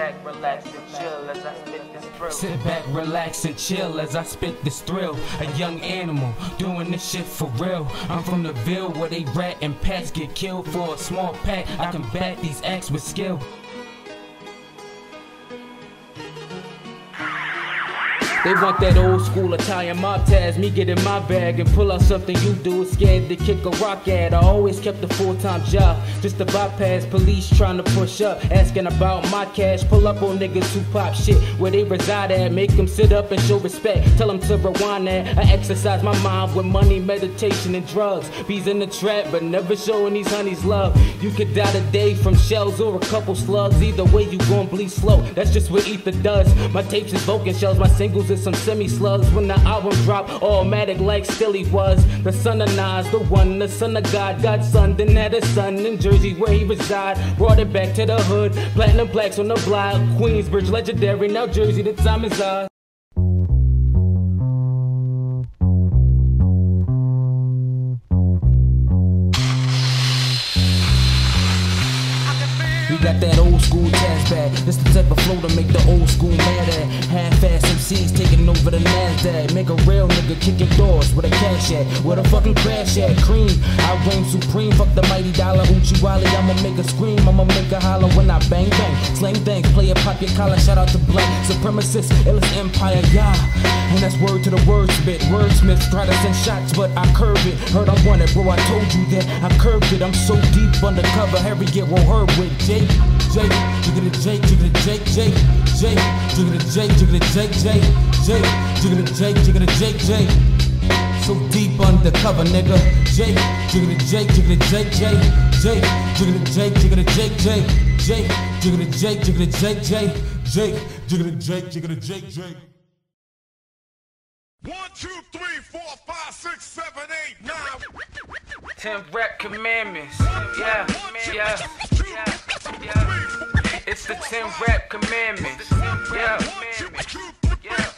back, relax, and chill as I spit this thrill. Sit back, relax, and chill as I spit this thrill. A young animal doing this shit for real. I'm from the Ville where they rat and pets get killed for a small pack. I can back these acts with skill. They want that old school Italian mob taz. Me get in my bag and pull out something you do. Scared to kick a rock at. I always kept a full time job just to bypass police trying to push up. Asking about my cash. Pull up on niggas who pop shit where they reside at. Make them sit up and show respect. Tell them to rewind that. I exercise my mind with money, meditation, and drugs. Bees in the trap, but never showing these honeys love. You could die today from shells or a couple slugs. Either way, you gon' bleed slow. That's just what ether does. My tapes is Vulcan shells, my singles is some semi slugs. When the album drop, automatic like Stilly was. The son of Nas, the one, the son of God. Godson, then had a son in Jersey where he reside. Brought it back to the hood. Platinum plaques on the block. Queensbridge, legendary. Now Jersey, the time is ours. Got that old school jazz bag. This the type of flow to make the old school mad at. Half-ass MCs taking over the Nasdaq. Make a real nigga kicking doors with a cash at. Where the fucking crash at? Cream. I reign supreme. Fuck the mighty dollar. Uchi Wally. I'ma make a scream. I'ma make a holler when I bang bang. Slang things. Play a pop your collar. Shout out to Blank. Supremacist. Illest empire. Yeah. And that's word to the wordsmith. Wordsmith. Try to send shots, but I curve it. Heard I want it, bro. I told you that I curved it. I'm so deep undercover. Harry get won't hurt with Jake. Jake, jigga the Jake, jigga the Jake, Jake, Jake, jigga the Jake, jigga the Jake, Jake, Jake, jigga the Jake, jigga the Jake, Jake. So deep undercover, nigga. Jake, jigga the Jake, jigga the Jake, Jake, Jake, jigga the Jake, jigga the Jake, Jake, Jake, jigga the Jake, jigga the Jake, Jake, Jake, jigga the Jake, jigga the Jake, Jake. One, two, three, four, five, six, seven, eight, nine. Ten rap commandments. Yeah, yeah, yeah. It's the ten rap commandments. Yeah, yeah.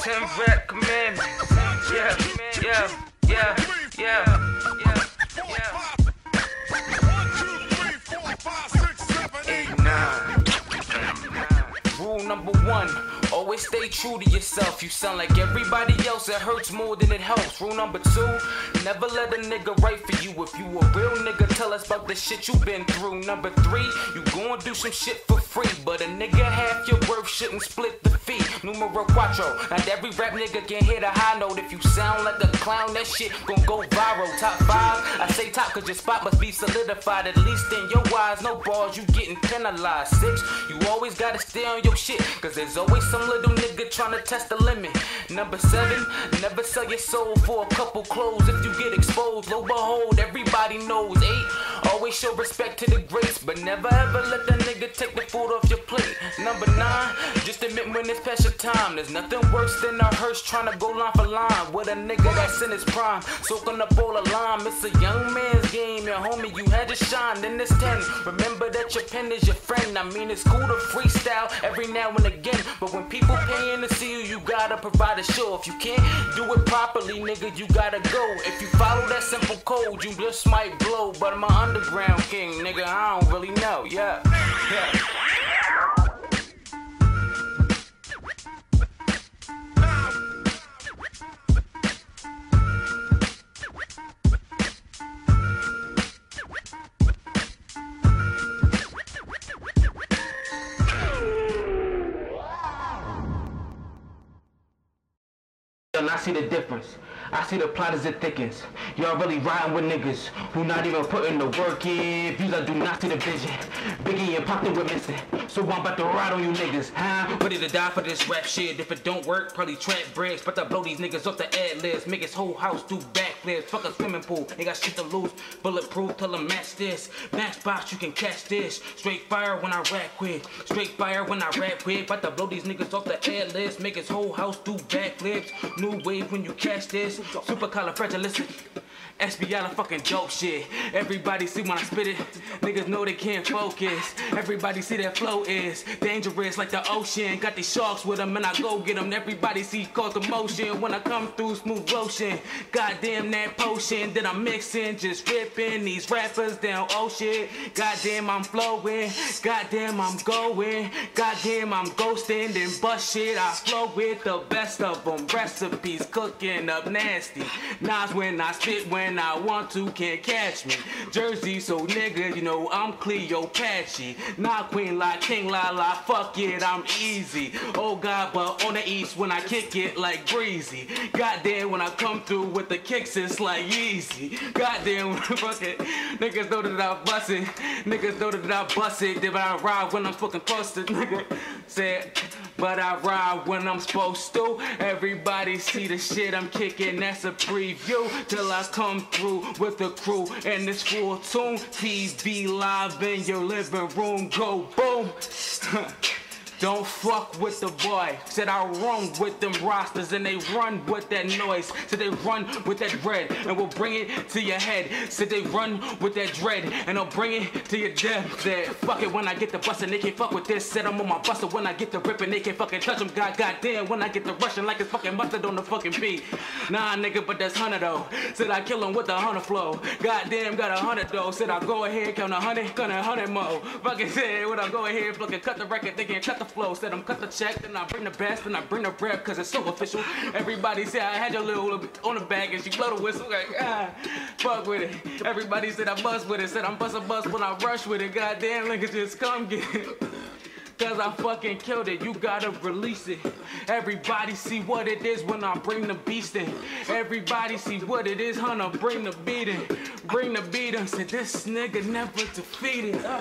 Ten rap commandments. Yeah, yeah, yeah, yeah, yeah, yeah. Eight, nine. Rule number one. Always stay true to yourself. You sound like everybody else. It hurts more than it helps. Rule number two. Never let a nigga write for you. If you a real nigga, tell us about the shit you been through. Number three. You gon' do some shit for free. But a nigga half your worth shouldn't split the fee. Numero cuatro. Not every rap nigga can hit a high note. If you sound like a clown, that shit gon' go viral. Top five. I say top cause your spot must be solidified. At least in your eyes. No balls, you getting penalized. Six. You always gotta stay on your shit. Cause there's always some little nigga trying to test the limit. Number seven, never sell your soul for a couple clothes if you get exposed. Lo behold, everybody knows. Eight, always show respect to the greats, but never ever let that nigga take the food off your plate. Number nine, just admit when it's past your time. There's nothing worse than a hearse trying to go line for line with a nigga that's in his prime. Soaking up all the lime, it's a young man's game, and homie, you had to shine. Then it's 10. Remember that your pen is your friend. I mean, it's cool to freestyle every now and again, but when people paying to see you, you gotta provide a show. If you can't do it properly, nigga, you gotta go. If you follow that simple code, you just might blow. But I'm an underground king, nigga, I don't really know. Yeah, yeah. I see the difference. I see the plot as it thickens. Y'all really riding with niggas who not even putting the work in. Views I do not see the vision. Biggie and Pop they were missing. So I'm about to ride on you niggas, huh? Ready to die for this rap shit. If it don't work, probably trap bricks. But I blow these niggas off the ad list. Make his whole house do backflips. Fuck a swimming pool. Ain't got shit to lose. Bulletproof, tell them match this. Matchbox, you can catch this. Straight fire when I rap quick. Straight fire when I rap quick. About to blow these niggas off the ad list. Make his whole house do backflips. New wave when you catch this. Super califragilistic. SBL fucking dope shit. Everybody see when I spit it. Niggas know they can't focus. Everybody see that flow is dangerous like the ocean. Got these sharks with them and I go get them. Everybody see cause commotion when I come through smooth motion. Goddamn that potion that I'm mixing. Just ripping these rappers down. Oh shit. Goddamn I'm flowing. Goddamn I'm going. Goddamn I'm ghosting. Then bust shit. I flow with the best of them. Recipes cooking up nasty. Nas when I spit when I want to, can't catch me. Jersey, so nigga, you know I'm Cleopatra. Not Queen like King La La, fuck it, I'm easy. Oh God, but on the east when I kick it like breezy. Goddamn, when I come through with the kicks, it's like easy. Goddamn, fuck it. niggas know that I bust it. Niggas know that I bust it. Then I ride when I'm fucking posted, nigga. Said, but I ride when I'm supposed to. Everybody see the shit I'm kicking, that's a preview. Till I come come through with the crew and this full tune. TV live in your living room, go boom. Don't fuck with the boy. Said I run with them rosters and they run with that noise. Said they run with that bread and we'll bring it to your head. Said they run with that dread and I'll bring it to your death. Said fuck it when I get the bustin', they can't fuck with this. Said I'm on my buster when I get the rippin', they can't fucking touch them. God goddamn when I get the rushing like it's fucking mustard on the fucking beat. Nah nigga, but that's hundred though. Said I kill him with the hundred flow. Goddamn got a hundred though. Said I go ahead count a hundred, count a hundred more. Fucking said when I go ahead fucking cut the record, they can't cut the flow. Said I'm cut the check, then I bring the best, then I bring the bread, cause it's so official. Everybody said I had your little on the bag and she blow the whistle. Like, ah, fuck with it. Everybody said I bust with it, said I'm bust a bust when I rush with it. Goddamn, niggas just come get it. Cause I fucking killed it, you gotta release it. Everybody see what it is when I bring the beast in. Everybody see what it is, Hunter, bring the beat in. Bring the beat in. Said this nigga never defeated. Uh.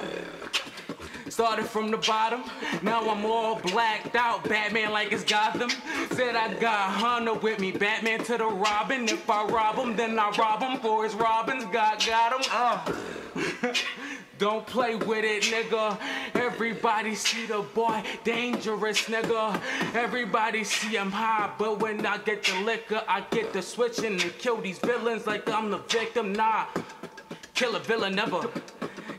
Started from the bottom, now I'm all blacked out. Batman like it's Gotham. Said I got Hunter with me, Batman to the Robin. If I rob him, then I rob him for his Robins. God got him. Uh. Don't play with it, nigga. Everybody see the boy dangerous, nigga. Everybody see I'm high, but when I get the liquor, I get the switching and kill these villains like I'm the victim. Nah, kill a villain never.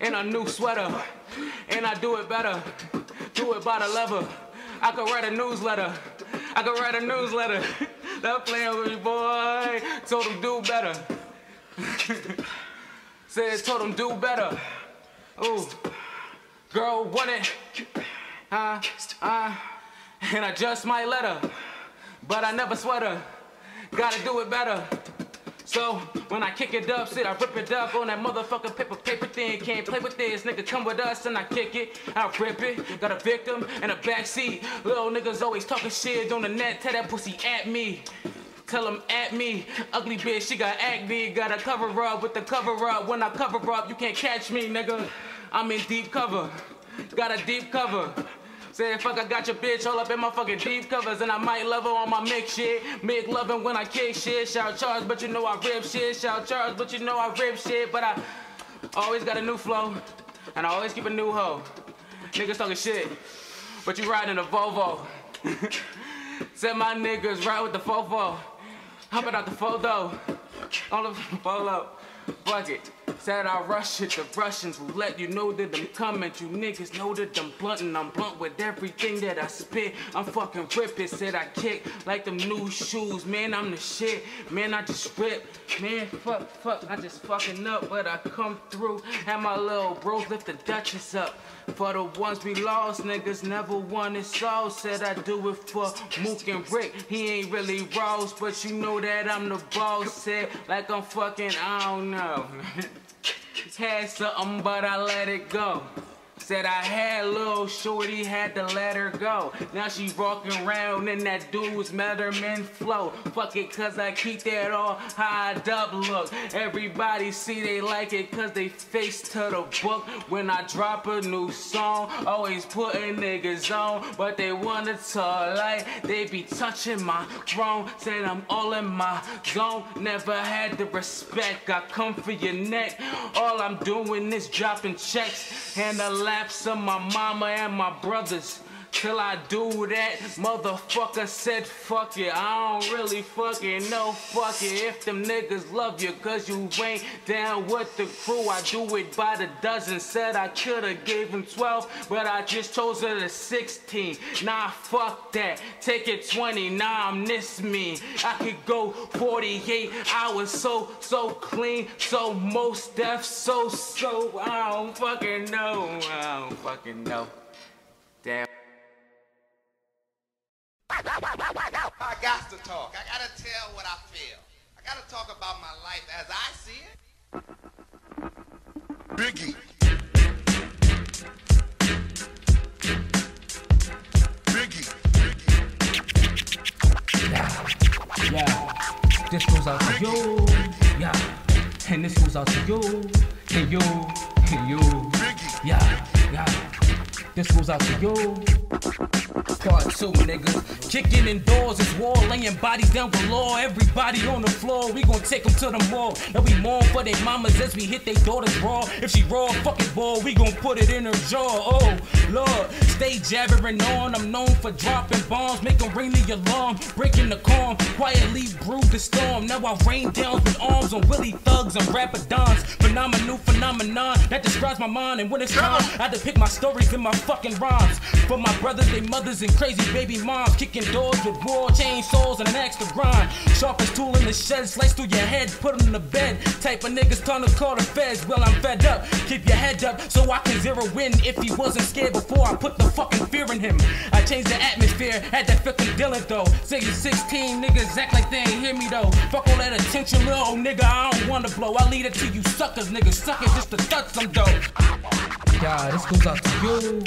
In a new sweater and I do it better. Do it by the lever. I could write a newsletter. I could write a newsletter. Stop playing with me, boy. Told him do better. Said told him do better. Ooh, girl want it. Uh, uh, and I just might let her, but I never sweat her. Gotta do it better. So when I kick it up, sit, I rip it up on that motherfucking paper paper thing. Can't play with this, nigga. Come with us and I kick it, I rip it. Got a victim in a backseat. Little niggas always talking shit on the net. Tell that pussy at me. Tell him at me. Ugly bitch, she got acne. Gotta cover up with the cover up. When I cover up, you can't catch me, nigga. I'm in deep cover. Got a deep cover. Say fuck, I got your bitch all up in my fucking deep covers, and I might love her on my mix shit. Make loving when I kick shit. Shout charge, but you know I rip shit. Shout charge, but you know I rip shit. But I always got a new flow, and I always keep a new hoe. Niggas talking shit, but you riding in a Volvo. Said my niggas ride with the fofo. Hopping out the photo. On the polo. Fuck it. Said I rush it, the Russians will let you know that I'm coming. You niggas know that I'm blunt and I'm blunt with everything that I spit. I'm fucking ripping, said I kick like them new shoes. Man, I'm the shit. Man, I just rip. Man, fuck, fuck, I just fucking up, but I come through. Had my little bros lift the Duchess up. For the ones we lost, niggas never won it so. Said I do it for Mook and Rick. He ain't really Rose, but you know that I'm the boss. Said like I'm fucking, I don't know. Had something, but I let it go. Said I had little shorty, had to let her go. Now she walking around in that dude's Letterman flow. Fuck it, cause I keep that all high up look. Everybody see they like it cause they face to the book. When I drop a new song, always putting niggas on. But they wanna talk like they be touching my throne. Said I'm all in my zone. Never had the respect. I come for your neck. All I'm doing is dropping checks and the laps of my mama and my brothers. Till I do that. Motherfucker said fuck it. I don't really fucking know fuck it. If them niggas love you cause you ain't down with the crew, I do it by the dozen. Said I coulda gave him 12, but I just chose her to 16. Nah, fuck that. Take it 20, nah, I'm this mean. I could go 48 hours so, so clean, so most deaf, so, so, I don't fucking know. I don't fucking know. Damn. I got to talk. I got to tell what I feel. I got to talk about my life as I see it. Biggie. Biggie. Yeah, yeah. this goes out to you. Yeah, and this goes out to you. And you, and you. Biggie. Yeah, yeah. This goes out to you. Part two, niggas. Kicking in doors is war, laying bodies down below. Everybody on the floor, we gon' take them to the mall. And we mourn for their mamas as we hit their daughters raw. If she raw, fucking ball, we gon' put it in her jaw. Oh, Lord, stay jabbering on. I'm known for dropping bombs, make 'em ring the alarm, breaking the calm. Quietly brew the storm. Now I rain down with arms on Willie thugs and rapadons. Phenomenal phenomenon that describes my mind. And when it's time, I pick my stories in my fucking rhymes. For my brothers, they mothers, and crazy baby moms. Kicking doors with raw chainsaws and an extra grind. Sharpest tool in the shed, slice through your head, put in the bed. Type of niggas turn to call the feds. Well, I'm fed up. Keep your head up so I can zero in. If he wasn't scared before, I put the fucking fear in him. I changed the atmosphere, had that fucking Dylan though. Say you 16 niggas act like they ain't hear me though. Fuck all that attention, little nigga. I don't wanna blow. I lead it to you suckers, niggas. Suckers just to touch some dough. Yeah, this goes out to you.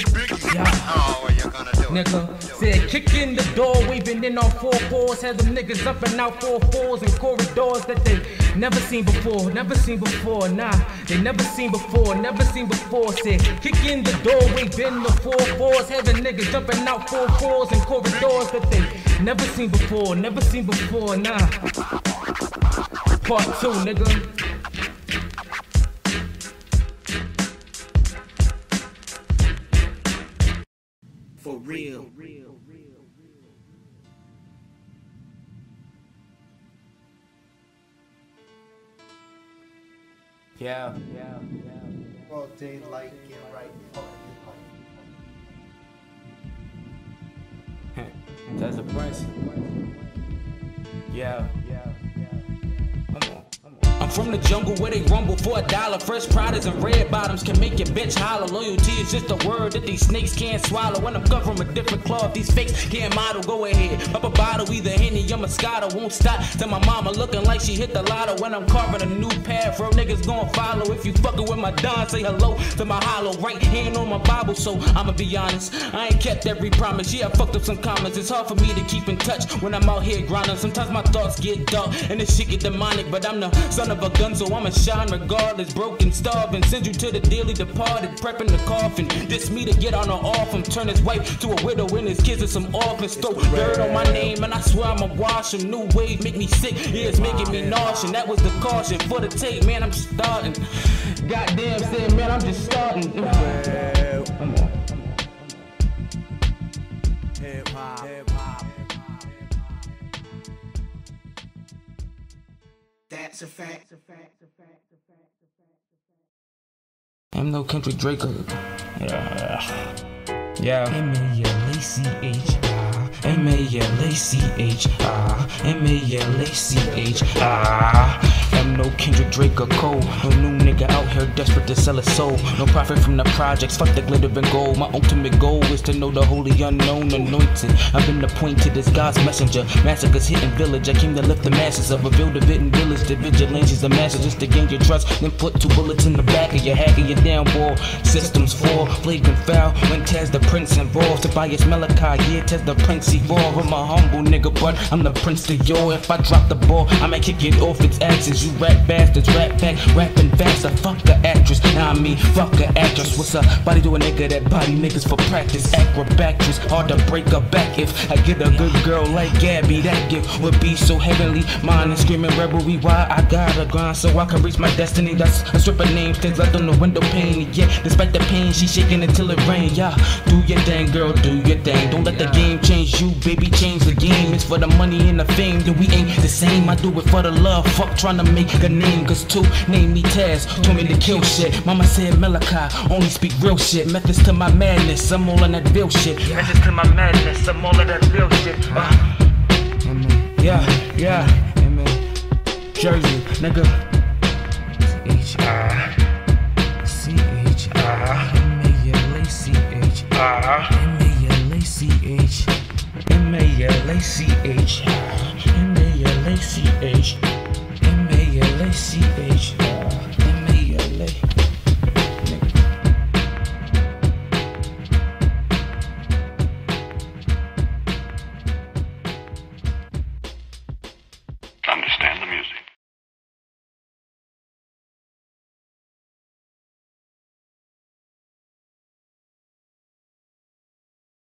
Yeah. Oh, you gonna do? Nigga said kick in the door, waving in on four fours, had them niggas up and out four fours in corridors that they never seen before, never seen before, nah, they never seen before, never seen before. Said kick in the door, waving the four fours, having niggas jumping out four fours in corridors that they never seen before, never seen before, nah. Part two, nigga. For real. Yeah. All day like get right, fuck. That's a prince. Yeah. I'm from the jungle where they rumble for a dollar. Fresh Pradas and red bottoms can make your bitch holler. Loyalty is just a word that these snakes can't swallow. When I'm cut from a different cloth, these fakes can't model. Go ahead, up a bottle, either Henny or Moscato. Won't stop till my mama looking like she hit the lotto. When I'm carving a new path, bro, niggas gon' follow. If you fucking with my Don, say hello to my hollow. Right hand on my Bible, so I'ma be honest. I ain't kept every promise. Yeah, I fucked up some comments. It's hard for me to keep in touch when I'm out here grinding. Sometimes my thoughts get dark and this shit get demonic, but I'm the son of a gun, so I'ma shine regardless. Broken, starving, send you to the dearly departed, prepping the coffin. This me to get on or off him, turn his wife to a widow and his kids are some orphans. Throw dirt on my name, and I swear I'ma wash him. New wave make me sick, yeah, it's making me nauseous. That was the caution for the tape, man. I'm starting. Goddamn, said, man, I'm just starting. Hip hop, hip hop. That's a fact. I'm no Kendrick Drake. Yeah. Yeah. M-A-L-A-C-H-I. M-A-L-A-C-H-I. M-A-L-A-C-H-I. No Kendrick Drake or Cole. No new nigga out here desperate to sell his soul. No profit from the projects, fuck the glitter and gold. My ultimate goal is to know the holy unknown anointed. I've been appointed as God's messenger. Massacres hitting village. I came to lift the masses up. Reveal the bitten village. The vigilantes, the masses just to gain your trust. Then put two bullets in the back of your hack of your down ball. Systems fall, flagrant foul. When Taz the prince involved. Tobias Malachi, yeah, Taz the prince evolved. I'm a humble nigga, but I'm the prince to your. If I drop the ball, I might kick it off its axis. You rap bastards, rap back, rapping fast. I fuck the actress, now I mean fuck the actress. What's up? Body do a nigga that body niggas for practice. Acrobatress, hard to break her back if I get a good girl like Gabby. That gift would be so heavenly. Mine is screaming revelry. Why I gotta grind so I can reach my destiny. That's a stripper name, things left on the window pane. Yeah, despite the pain, she shaking until it rain. Yeah, do your thing, girl, do your thing. Don't let the game change you, baby. Change the game. It's for the money and the fame. Then we ain't the same. I do it for the love. Fuck trying to make a name. Cause two name me Taz. Told me to kill shit. Mama said Malachi. Only speak real shit. Methods to my madness. I'm all in that real shit. Methods to my madness. I'm all in that real shit. Uh. Yeah, yeah. Amen. Jersey, nigga. H I C H I M A L A C H I M A L A C H M A L A C H M A L A C H M A L A C H